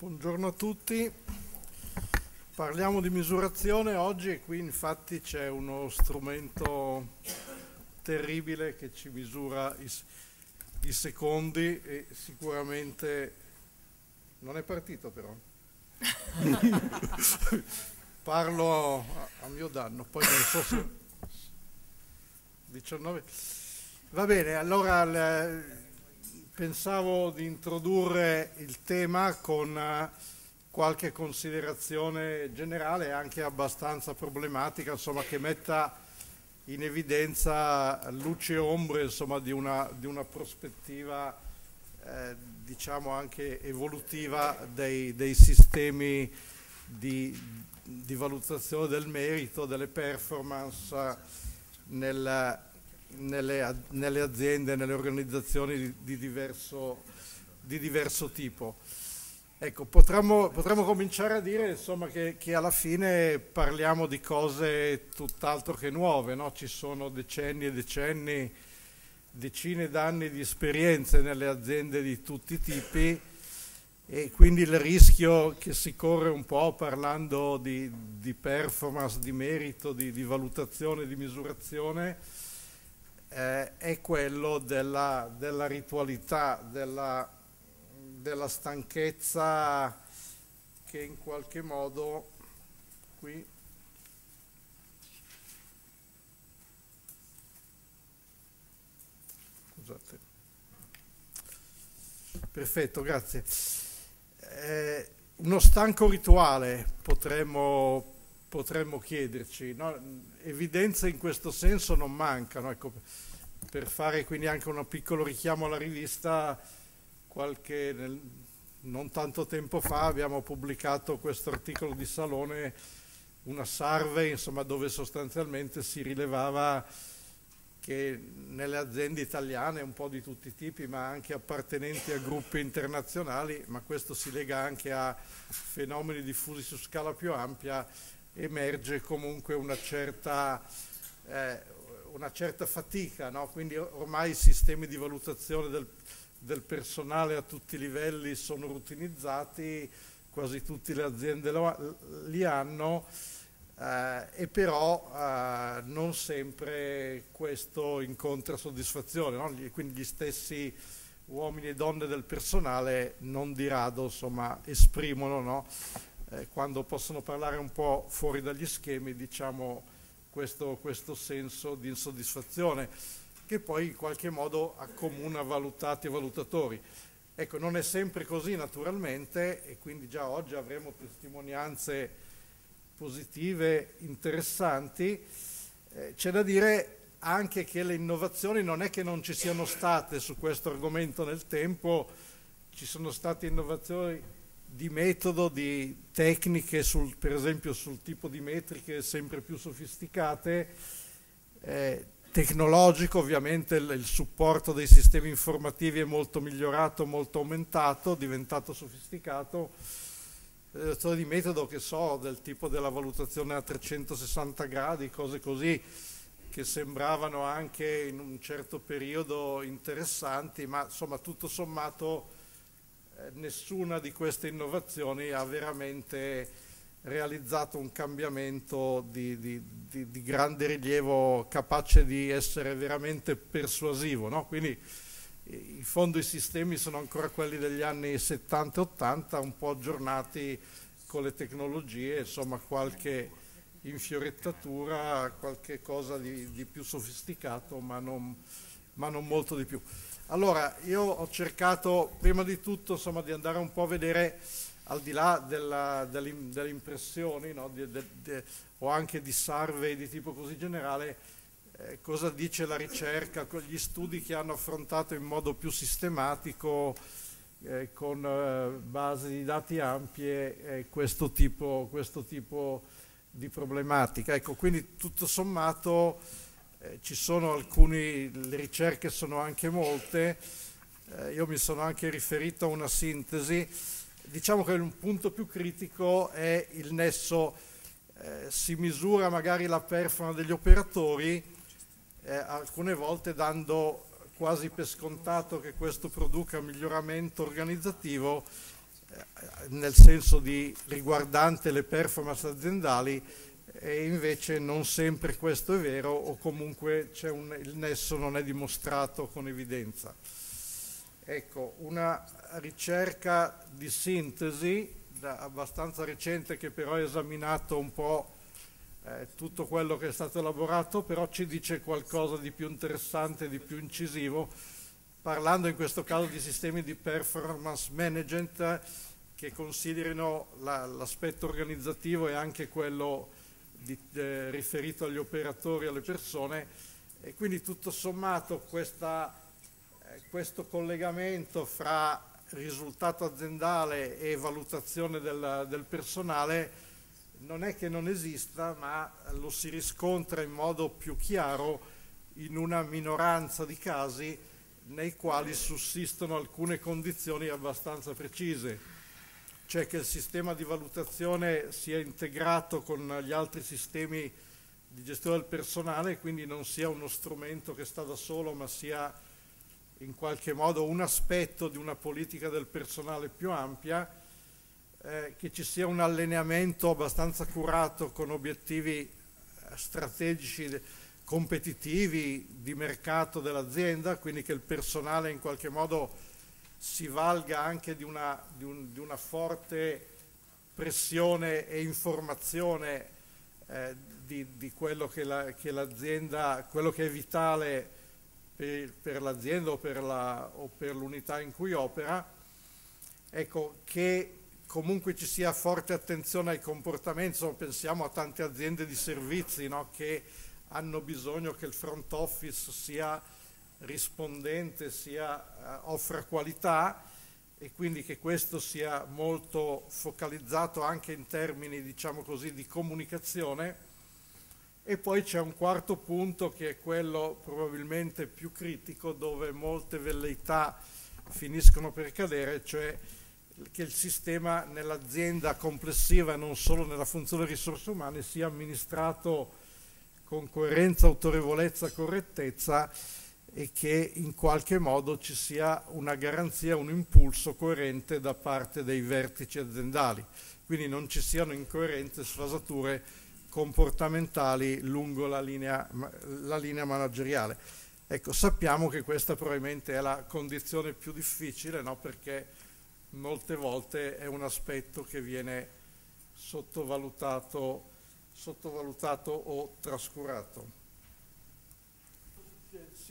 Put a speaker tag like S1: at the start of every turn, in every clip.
S1: Buongiorno a tutti, parliamo di misurazione oggi e qui infatti c'è uno strumento terribile che ci misura i, i, secondi e sicuramente non è partito però. Parlo a, a, mio danno, poi non so se 19. Va bene, allora pensavo di introdurre il tema con eh, qualche considerazione generale, anche abbastanza problematica, insomma, che metta in evidenza luce e ombre insomma, di, una, di, una, prospettiva eh, diciamo anche evolutiva dei, dei sistemi di, di, valutazione del merito, delle performance nel, nelle, nelle aziende, nelle organizzazioni di, di, diverso, di diverso, tipo. Ecco, potremmo, potremmo, cominciare a dire insomma, che, che, alla fine parliamo di cose tutt'altro che nuove, no? ci sono decenni e decenni, decine d'anni di esperienze nelle aziende di tutti i tipi e quindi il rischio che si corre un po' parlando di, di performance, di merito, di, di valutazione, di misurazione, eh, è quello della, della ritualità, della, della, stanchezza che in qualche modo qui scusate. Perfetto grazie. Eh, uno stanco rituale potremmo potremmo chiederci. No? Evidenze in questo senso non mancano. Ecco, per fare quindi anche un piccolo richiamo alla rivista, qualche, nel, non tanto tempo fa abbiamo pubblicato questo articolo di Salone, una survey insomma, dove sostanzialmente si rilevava che nelle aziende italiane, un po' di tutti i tipi, ma anche appartenenti a gruppi internazionali, ma questo si lega anche a fenomeni diffusi su scala più ampia, emerge comunque una certa, eh, una certa fatica, no? quindi ormai i sistemi di valutazione del, del, personale a tutti i livelli sono rutinizzati, quasi tutte le aziende lo, li hanno, eh, e però eh, non sempre questo incontra soddisfazione, no? quindi gli stessi uomini e donne del personale non di rado insomma, esprimono no? Eh, quando possono parlare un po' fuori dagli schemi, diciamo, questo, questo senso di insoddisfazione che poi in qualche modo accomuna valutati e valutatori. Ecco, non è sempre così naturalmente e quindi già oggi avremo testimonianze positive, interessanti. Eh, c'è da dire anche che le innovazioni non è che non ci siano state su questo argomento nel tempo, ci sono state innovazioni di metodo, di tecniche, sul, per esempio sul tipo di metriche sempre più sofisticate, eh, tecnologico ovviamente il, il, supporto dei sistemi informativi è molto migliorato, molto aumentato, diventato sofisticato, eh, di metodo che so del tipo della valutazione a 360 gradi, cose così che sembravano anche in un certo periodo interessanti, ma insomma tutto sommato nessuna di queste innovazioni ha veramente realizzato un cambiamento di, di, di, di grande rilievo capace di essere veramente persuasivo. No? Quindi in fondo i sistemi sono ancora quelli degli anni 70 e 80, un po' aggiornati con le tecnologie, insomma qualche infiorettatura, qualche cosa di, più sofisticato, ma non, ma non molto di più. Allora, io ho cercato prima di tutto insomma, di andare un po' a vedere al di là della, delle, impressioni no, di, de, de, o anche di survey di tipo così generale, eh, cosa dice la ricerca, gli studi che hanno affrontato in modo più sistematico, eh, con eh, basi di dati ampie, questo tipo, questo, tipo, di problematica. Ecco, quindi tutto sommato eh, ci sono alcune, le ricerche sono anche molte, eh, io mi sono anche riferito a una sintesi, diciamo che un punto più critico è il nesso, eh, si misura magari la performance degli operatori, eh, alcune volte dando quasi per scontato che questo produca miglioramento organizzativo nel senso di riguardante le performance aziendali e invece non sempre questo è vero o comunque un, il nesso non è dimostrato con evidenza. Ecco, una ricerca di sintesi abbastanza recente che però ha esaminato un po' eh, tutto quello che è stato elaborato, però ci dice qualcosa di più interessante, di più incisivo, parlando in questo caso di sistemi di performance management che considerino la, l'aspetto organizzativo e anche quello di, eh, riferito agli operatori, alle persone e quindi tutto sommato questa, eh, questo collegamento fra risultato aziendale e valutazione del, del personale non è che non esista, ma lo si riscontra in modo più chiaro in una minoranza di casi nei quali sussistono alcune condizioni abbastanza precise cioè che il sistema di valutazione sia integrato con gli altri sistemi di gestione del personale, quindi non sia uno strumento che sta da solo, ma sia in qualche modo un aspetto di una politica del personale più ampia, eh, che ci sia un allineamento abbastanza curato con obiettivi eh, strategici competitivi di mercato dell'azienda, quindi che il personale in qualche modo si valga anche di una, di un, di una forte pressione e informazione eh, di, di, quello che, la, che, l'azienda, quello che è vitale per, per l'azienda o per, l'unità in cui opera, ecco, che comunque ci sia forte attenzione ai comportamenti, pensiamo a tante aziende di servizi no, che hanno bisogno che il front office sia rispondente sia, eh, offra qualità e quindi che questo sia molto focalizzato anche in termini diciamo così di comunicazione. E poi c'è un quarto punto che è quello probabilmente più critico dove molte velleità finiscono per cadere, cioè che il sistema nell'azienda complessiva e non solo nella funzione risorse umane sia amministrato con coerenza, autorevolezza, correttezza e che in qualche modo ci sia una garanzia, un impulso coerente da parte dei vertici aziendali, quindi non ci siano incoerenze, sfasature comportamentali lungo la linea, la linea manageriale. Ecco, sappiamo che questa probabilmente è la condizione più difficile, no? perché molte volte è un aspetto che viene sottovalutato, sottovalutato o trascurato.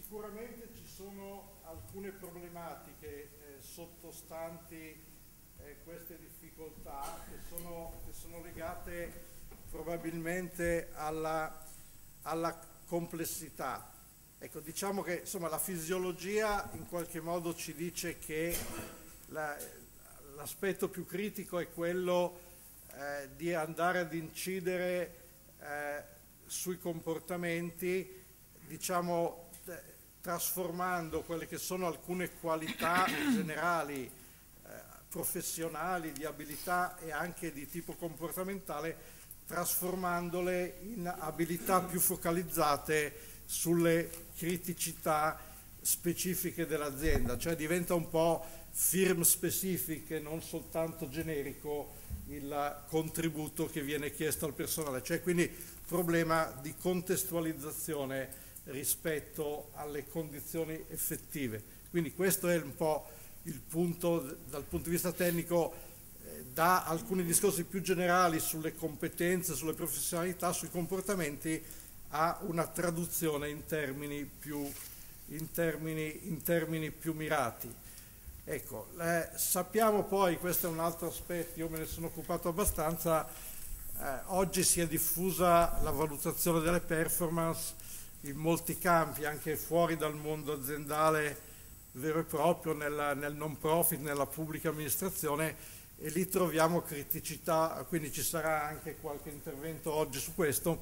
S1: Sicuramente ci sono alcune problematiche eh, sottostanti eh, queste difficoltà che sono, che sono legate probabilmente alla, alla complessità. Ecco, diciamo che insomma, la fisiologia in qualche modo ci dice che la, l'aspetto più critico è quello eh, di andare ad incidere eh, sui comportamenti, diciamo, trasformando quelle che sono alcune qualità generali, eh, professionali, di abilità e anche di tipo comportamentale, trasformandole in abilità più focalizzate sulle criticità specifiche dell'azienda, cioè diventa un po' firm specific e non soltanto generico il contributo che viene chiesto al personale, cioè quindi problema di contestualizzazione rispetto alle condizioni effettive. Quindi questo è un po' il punto dal punto di vista tecnico eh, da alcuni discorsi più generali sulle competenze, sulle professionalità, sui comportamenti a una traduzione in termini più, in termini, in termini più mirati. Ecco, eh, sappiamo poi, questo è un altro aspetto, io me ne sono occupato abbastanza, eh, oggi si è diffusa la valutazione delle performance in molti campi, anche fuori dal mondo aziendale vero e proprio, nel, nel non profit, nella pubblica amministrazione e lì troviamo criticità, quindi ci sarà anche qualche intervento oggi su questo,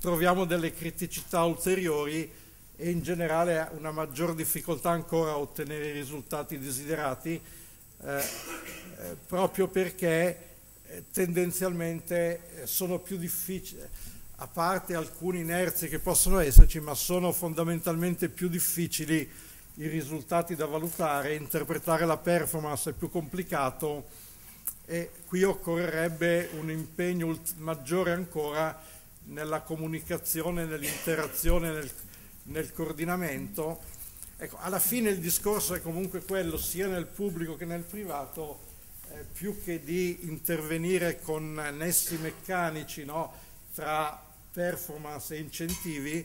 S1: troviamo delle criticità ulteriori e in generale una maggior difficoltà ancora a ottenere i risultati desiderati eh, eh, proprio perché eh, tendenzialmente eh, sono più difficili a parte alcune inerzie che possono esserci, ma sono fondamentalmente più difficili i risultati da valutare, interpretare la performance è più complicato e qui occorrerebbe un impegno maggiore ancora nella comunicazione, nell'interazione, nel, nel coordinamento. Ecco, alla fine il discorso è comunque quello, sia nel pubblico che nel privato, eh, più che di intervenire con nessi meccanici no, tra performance e incentivi,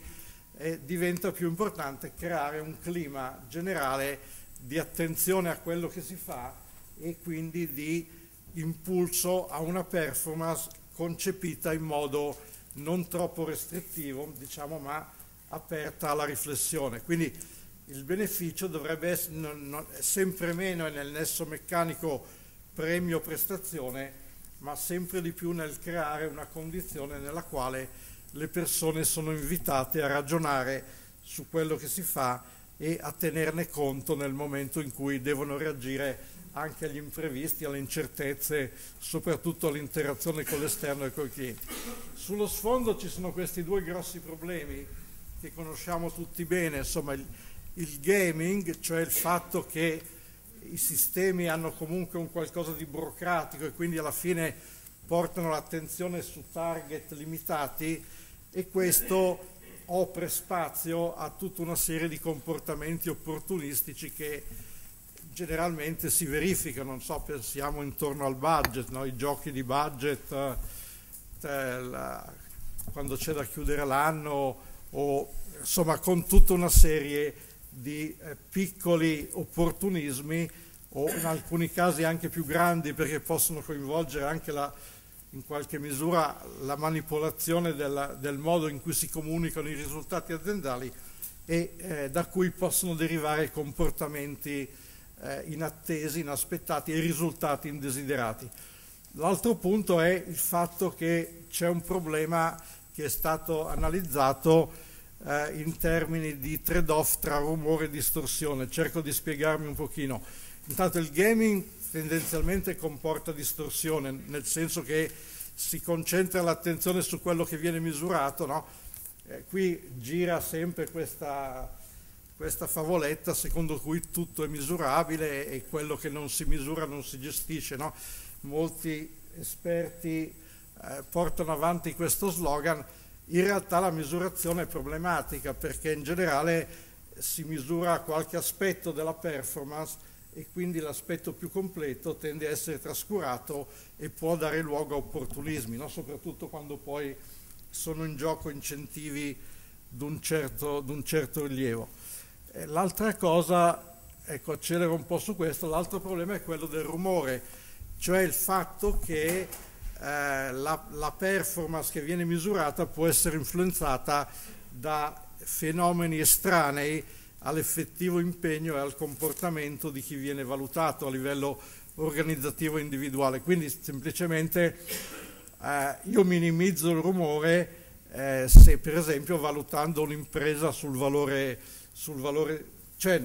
S1: eh, diventa più importante creare un clima generale di attenzione a quello che si fa e quindi di impulso a una performance concepita in modo non troppo restrittivo, diciamo, ma aperta alla riflessione. Quindi il beneficio dovrebbe essere non, non, sempre meno nel nesso meccanico premio-prestazione, ma sempre di più nel creare una condizione nella quale le persone sono invitate a ragionare su quello che si fa e a tenerne conto nel momento in cui devono reagire anche agli imprevisti, alle incertezze, soprattutto all'interazione con l'esterno e con i clienti. Sullo sfondo ci sono questi due grossi problemi che conosciamo tutti bene, insomma il, il gaming, cioè il fatto che i sistemi hanno comunque un qualcosa di burocratico e quindi alla fine portano l'attenzione su target limitati e questo offre spazio a tutta una serie di comportamenti opportunistici che generalmente si verificano, non so, pensiamo intorno al budget, no? i giochi di budget eh, la, quando c'è da chiudere l'anno o insomma con tutta una serie di eh, piccoli opportunismi o in alcuni casi anche più grandi perché possono coinvolgere anche la, in qualche misura la manipolazione della, del modo in cui si comunicano i risultati aziendali e eh, da cui possono derivare comportamenti eh, inattesi, inaspettati e risultati indesiderati. L'altro punto è il fatto che c'è un problema che è stato analizzato eh, in termini di trade-off tra rumore e distorsione. Cerco di spiegarmi un pochino. Intanto il gaming tendenzialmente comporta distorsione, nel senso che si concentra l'attenzione su quello che viene misurato, no? eh, qui gira sempre questa, questa, favoletta secondo cui tutto è misurabile e quello che non si misura non si gestisce. No? Molti esperti eh, portano avanti questo slogan, in realtà la misurazione è problematica perché in generale si misura qualche aspetto della performance e quindi l'aspetto più completo tende a essere trascurato e può dare luogo a opportunismi, no? soprattutto quando poi sono in gioco incentivi di un certo, un certo rilievo. Eh, l'altra cosa, ecco, accelero un po' su questo, l'altro problema è quello del rumore, cioè il fatto che eh, la, la performance che viene misurata può essere influenzata da fenomeni estranei all'effettivo impegno e al comportamento di chi viene valutato a livello organizzativo individuale. Quindi semplicemente eh, io minimizzo il rumore eh, se per esempio valutando un'impresa sul valore, sul valore, cioè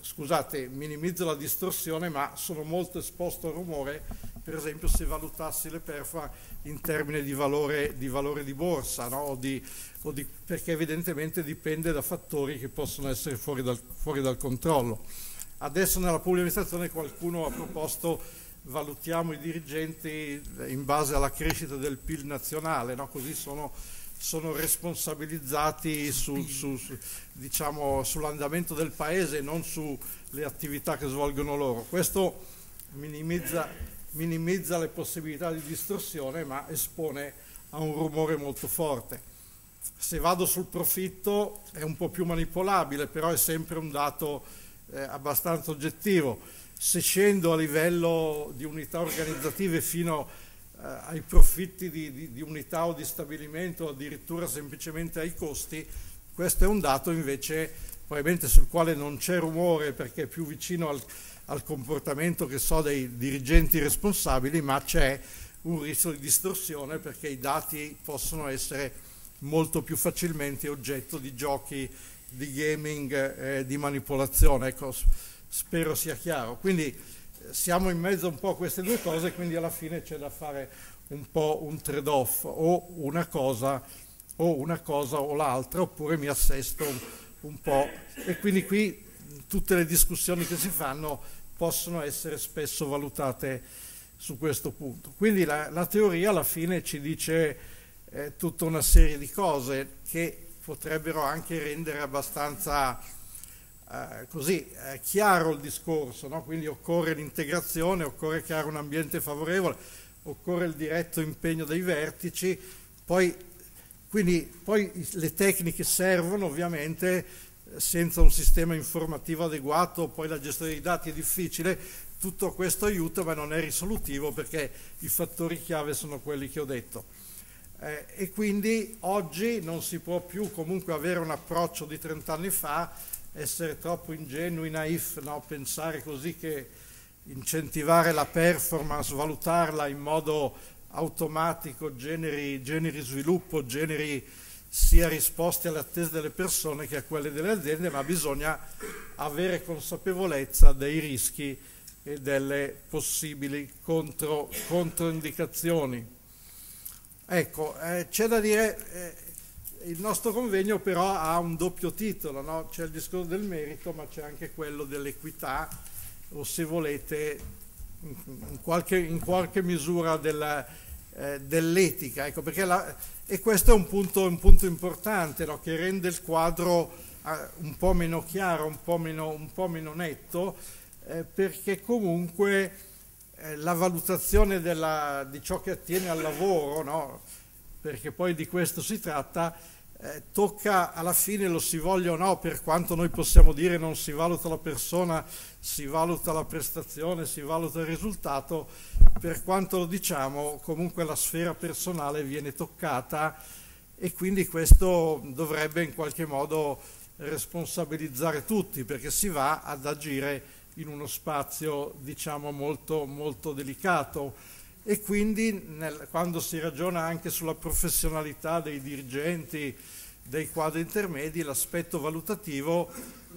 S1: scusate, minimizzo la distorsione ma sono molto esposto al rumore per esempio se valutassi le perfa in termini di valore di, valore di borsa, no? o di, o di, perché evidentemente dipende da fattori che possono essere fuori dal, fuori dal controllo. Adesso nella pubblica amministrazione qualcuno ha proposto valutiamo i dirigenti in base alla crescita del PIL nazionale, no? così sono, sono responsabilizzati su, su, su, diciamo, sull'andamento del paese e non sulle attività che svolgono loro. Questo minimizza minimizza le possibilità di distorsione ma espone a un rumore molto forte. Se vado sul profitto è un po' più manipolabile, però è sempre un dato eh, abbastanza oggettivo. Se scendo a livello di unità organizzative fino eh, ai profitti di, di, di, unità o di stabilimento addirittura semplicemente ai costi, questo è un dato invece probabilmente sul quale non c'è rumore perché è più vicino al, al comportamento che so dei dirigenti responsabili, ma c'è un rischio di distorsione perché i dati possono essere molto più facilmente oggetto di giochi di gaming eh, di manipolazione. Ecco, spero sia chiaro. Quindi eh, siamo in mezzo un po' a queste due cose, quindi alla fine c'è da fare un po' un trade-off, o una cosa o una cosa o l'altra, oppure mi assesto un, un po'. E quindi qui tutte le discussioni che si fanno possono essere spesso valutate su questo punto. Quindi la, la teoria alla fine ci dice eh, tutta una serie di cose che potrebbero anche rendere abbastanza eh, così eh, chiaro il discorso, no? quindi occorre l'integrazione, occorre creare un ambiente favorevole, occorre il diretto impegno dei vertici, poi, quindi, poi le tecniche servono ovviamente senza un sistema informativo adeguato, poi la gestione dei dati è difficile, tutto questo aiuta ma non è risolutivo perché i fattori chiave sono quelli che ho detto. Eh, e quindi oggi non si può più comunque avere un approccio di 30 anni fa, essere troppo ingenui, naif, no? pensare così che incentivare la performance, valutarla in modo automatico, generi, generi sviluppo, generi sia risposte alle attese delle persone che a quelle delle aziende, ma bisogna avere consapevolezza dei rischi e delle possibili contro, controindicazioni. Ecco, eh, c'è da dire, eh, il nostro convegno però ha un doppio titolo, no? c'è il discorso del merito ma c'è anche quello dell'equità o se volete in qualche, in qualche misura della, eh, dell'etica, ecco, la, e questo è un punto, un punto importante no? che rende il quadro eh, un po' meno chiaro, un po' meno, un po meno netto, eh, perché comunque eh, la valutazione della, di ciò che attiene al lavoro, no? perché poi di questo si tratta, eh, tocca alla fine lo si voglia o no, per quanto noi possiamo dire non si valuta la persona, si valuta la prestazione, si valuta il risultato, per quanto lo diciamo comunque la sfera personale viene toccata e quindi questo dovrebbe in qualche modo responsabilizzare tutti perché si va ad agire in uno spazio diciamo molto, molto delicato e quindi nel, quando si ragiona anche sulla professionalità dei dirigenti dei quadri intermedi l'aspetto valutativo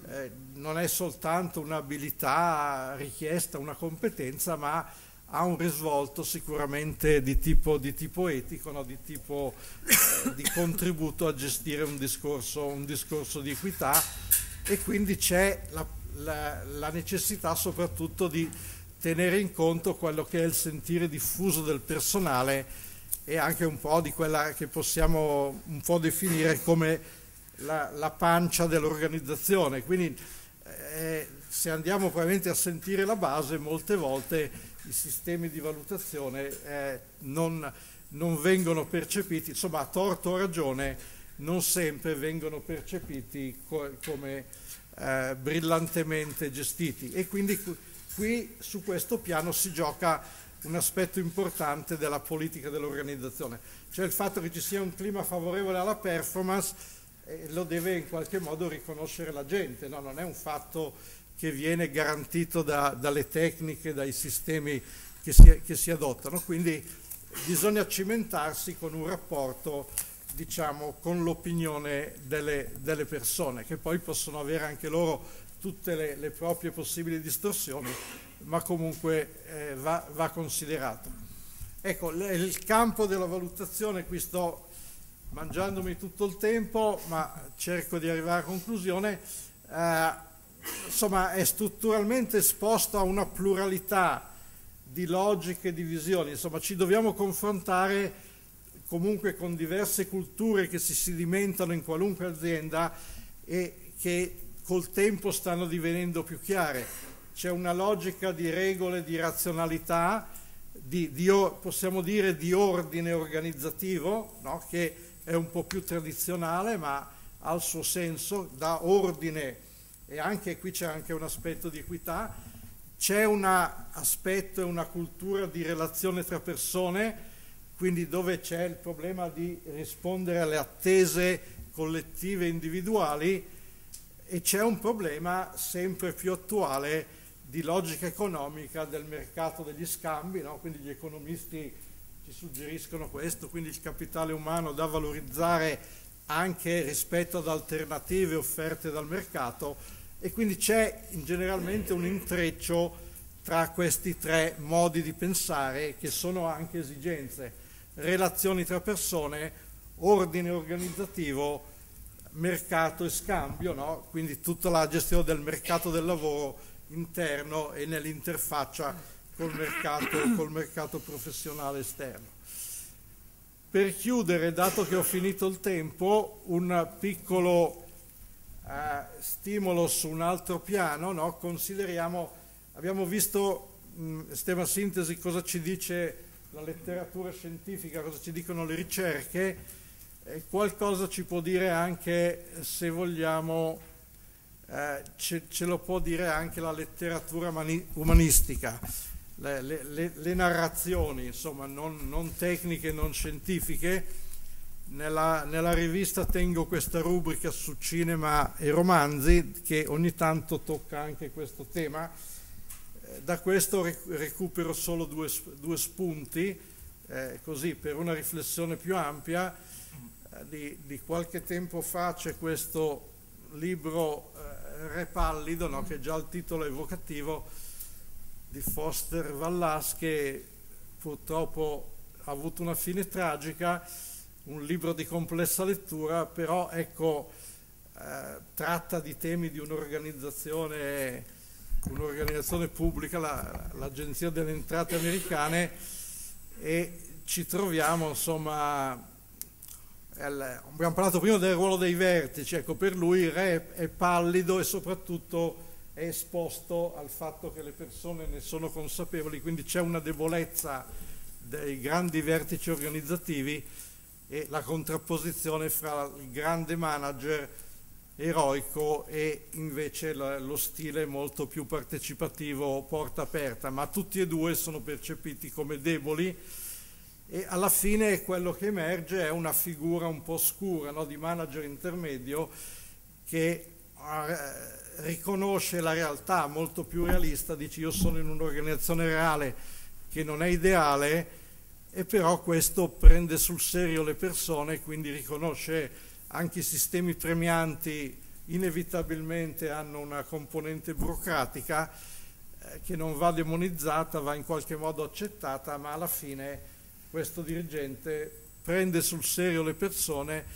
S1: eh, non è soltanto un'abilità richiesta, una competenza, ma ha un risvolto sicuramente di tipo, di tipo etico, no? di tipo eh, di contributo a gestire un discorso, un discorso di equità e quindi c'è la la, la necessità soprattutto di tenere in conto quello che è il sentire diffuso del personale e anche un po' di quella che possiamo un po' definire come la, la pancia dell'organizzazione. Quindi eh, se andiamo probabilmente a sentire la base, molte volte i sistemi di valutazione eh, non, non, vengono percepiti, insomma a torto o ragione, non sempre vengono percepiti co- come eh, brillantemente gestiti e quindi qui, su questo piano si gioca un aspetto importante della politica dell'organizzazione, cioè il fatto che ci sia un clima favorevole alla performance eh, lo deve in qualche modo riconoscere la gente, no? non è un fatto che viene garantito da, dalle tecniche, dai sistemi che si, che si adottano, quindi bisogna cimentarsi con un rapporto diciamo, con l'opinione delle, delle, persone, che poi possono avere anche loro tutte le, le proprie possibili distorsioni, ma comunque eh, va, va, considerato. Ecco, il campo della valutazione, qui sto mangiandomi tutto il tempo, ma cerco di arrivare a conclusione, eh, insomma è strutturalmente esposto a una pluralità di logiche e di visioni, insomma ci dobbiamo confrontare comunque con diverse culture che si sedimentano in qualunque azienda e che col tempo stanno divenendo più chiare. C'è una logica di regole, di razionalità, di, di, possiamo dire di ordine organizzativo, no? che è un po' più tradizionale ma ha il suo senso, dà ordine e anche qui c'è anche un aspetto di equità, c'è un aspetto e una cultura di relazione tra persone quindi dove c'è il problema di rispondere alle attese collettive individuali e c'è un problema sempre più attuale di logica economica del mercato degli scambi, no? quindi gli economisti ci suggeriscono questo, quindi il capitale umano da valorizzare anche rispetto ad alternative offerte dal mercato e quindi c'è generalmente un intreccio tra questi tre modi di pensare che sono anche esigenze relazioni tra persone, ordine organizzativo, mercato e scambio, no? quindi tutta la gestione del mercato del lavoro interno e nell'interfaccia col mercato, col mercato professionale esterno. Per chiudere, dato che ho finito il tempo, un piccolo eh, stimolo su un altro piano, no? consideriamo, abbiamo visto, mh, estrema sintesi, cosa ci dice la letteratura scientifica, cosa ci dicono le ricerche, e qualcosa ci può dire anche, se vogliamo, eh, ce, ce, lo può dire anche la letteratura mani- umanistica, le, le, le, narrazioni, insomma, non, non tecniche, non scientifiche. Nella, nella, rivista tengo questa rubrica su cinema e romanzi che ogni tanto tocca anche questo tema da questo recupero solo due, due spunti, eh, così per una riflessione più ampia. Di, di, qualche tempo fa c'è questo libro eh, Re Pallido, no, che già il titolo evocativo, di Foster Vallas, che purtroppo ha avuto una fine tragica, un libro di complessa lettura, però ecco, eh, tratta di temi di un'organizzazione un'organizzazione pubblica, la, l'Agenzia delle Entrate Americane, e ci troviamo, insomma, abbiamo parlato prima del ruolo dei vertici, ecco, per lui il re è pallido e soprattutto è esposto al fatto che le persone ne sono consapevoli, quindi c'è una debolezza dei grandi vertici organizzativi e la contrapposizione fra il grande manager eroico e invece lo stile molto più partecipativo, porta aperta, ma tutti e due sono percepiti come deboli e alla fine quello che emerge è una figura un po' scura no? di manager intermedio che eh, riconosce la realtà molto più realista, dice io sono in un'organizzazione reale che non è ideale e però questo prende sul serio le persone, quindi riconosce anche i sistemi premianti inevitabilmente hanno una componente burocratica eh, che non va demonizzata, va in qualche modo accettata, ma alla fine questo dirigente prende sul serio le persone,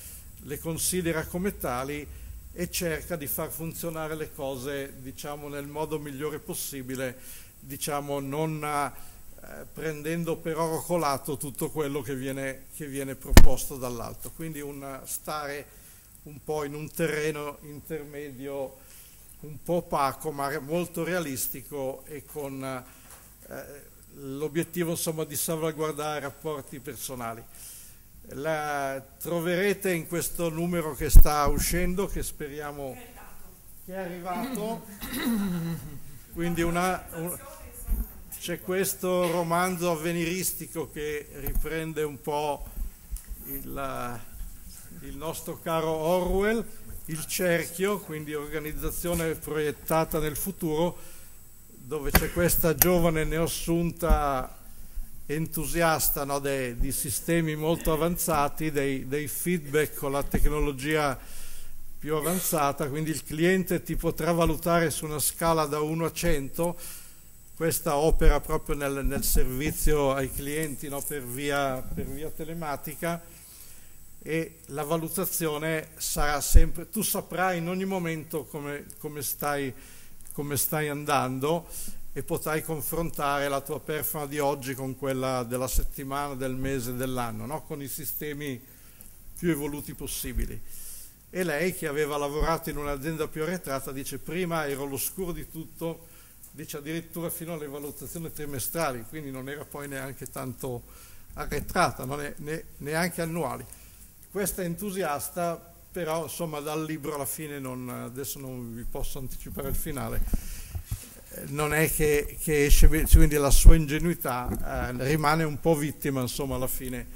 S1: le considera come tali e cerca di far funzionare le cose diciamo, nel modo migliore possibile, diciamo, non eh, prendendo per oro colato tutto quello che viene, che viene proposto dall'alto. Quindi un stare un po' in un terreno intermedio un po' opaco ma molto realistico e con eh, l'obiettivo insomma, di salvaguardare rapporti personali. La troverete in questo numero che sta uscendo, che speriamo che è arrivato, quindi un, c'è questo romanzo avveniristico che riprende un po' il, il nostro caro Orwell, il cerchio, quindi organizzazione proiettata nel futuro, dove c'è questa giovane neossunta entusiasta no, dei, di sistemi molto avanzati, dei, dei feedback con la tecnologia più avanzata, quindi il cliente ti potrà valutare su una scala da 1 a 100 questa opera proprio nel, nel servizio ai clienti no, per, via, per, via, telematica. E la valutazione sarà sempre, tu saprai in ogni momento come, come, stai, come stai andando e potrai confrontare la tua performance di oggi con quella della settimana, del mese, dell'anno, no? con i sistemi più evoluti possibili. E lei che aveva lavorato in un'azienda più arretrata dice prima ero all'oscuro di tutto, dice addirittura fino alle valutazioni trimestrali, quindi non era poi neanche tanto arretrata, è, ne, neanche annuali. Questa entusiasta, però insomma dal libro alla fine, non, adesso non vi posso anticipare il finale, non è che, che esce, quindi la sua ingenuità eh, rimane un po' vittima insomma alla fine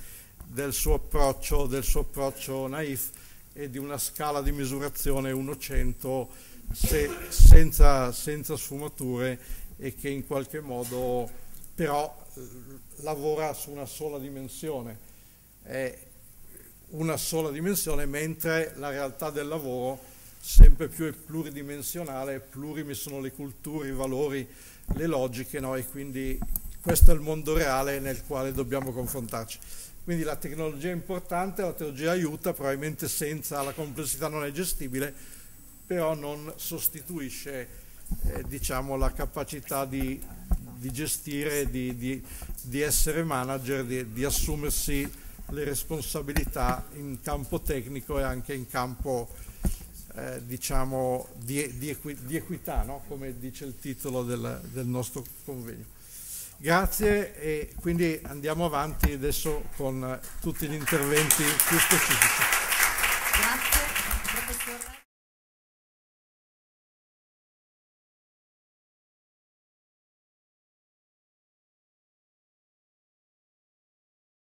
S1: del suo approccio, del suo approccio naif e di una scala di misurazione 100 se, senza, senza sfumature e che in qualche modo però lavora su una sola dimensione, è una sola dimensione, mentre la realtà del lavoro sempre più è pluridimensionale, plurimi sono le culture, i valori, le logiche, no? e quindi questo è il mondo reale nel quale dobbiamo confrontarci. Quindi la tecnologia è importante, la tecnologia aiuta, probabilmente senza la complessità non è gestibile, però non sostituisce eh, diciamo, la capacità di, di gestire, di, di, di, essere manager, di, di, assumersi le responsabilità in campo tecnico e anche in campo eh, diciamo di, equi, equità, no? come dice il titolo del, del nostro convegno. Grazie e quindi andiamo avanti adesso con tutti gli interventi più specifici.